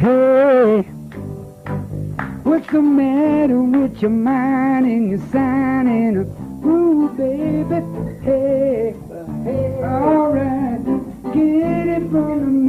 Hey, what's the matter with your mind and your sign and a ooh, baby? Hey, hey, alright, get it from the